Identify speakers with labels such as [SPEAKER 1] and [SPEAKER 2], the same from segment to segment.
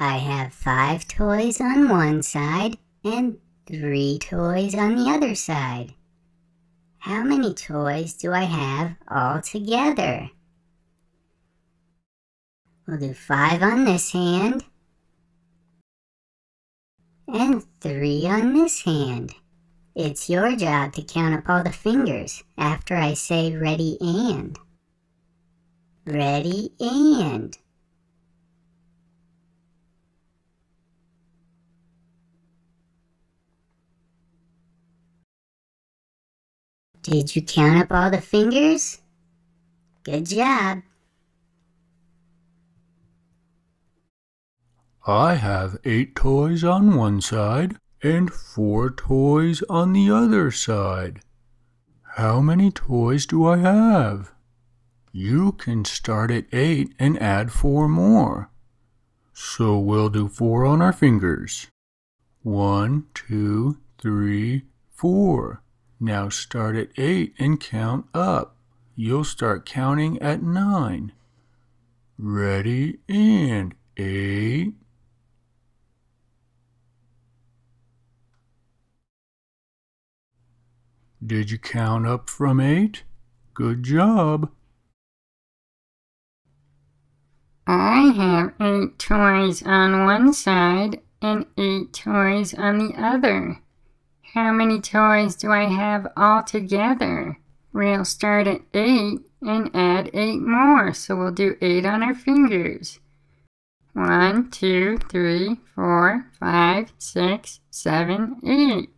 [SPEAKER 1] I have five toys on one side and three toys on the other side. How many toys do I have all together? We'll do five on this hand and three on this hand. It's your job to count up all the fingers after I say ready and. Ready and. Did you count up all the fingers? Good job.
[SPEAKER 2] I have eight toys on one side and four toys on the other side. How many toys do I have? You can start at eight and add four more. So we'll do four on our fingers. One, two, three, four. Now start at eight and count up. You'll start counting at nine. Ready and eight. Did you count up from eight? Good job.
[SPEAKER 3] I have eight toys on one side and eight toys on the other. How many toys do I have altogether? We'll start at eight and add eight more, so we'll do eight on our fingers. One, two, three, four, five, six, seven, eight.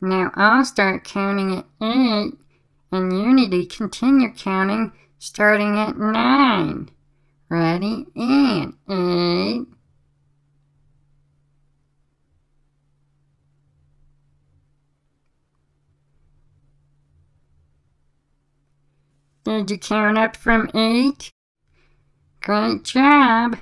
[SPEAKER 3] Now I'll start counting at 8, and you need to continue counting starting at 9. Ready? And 8. Did you count up from 8? Great job!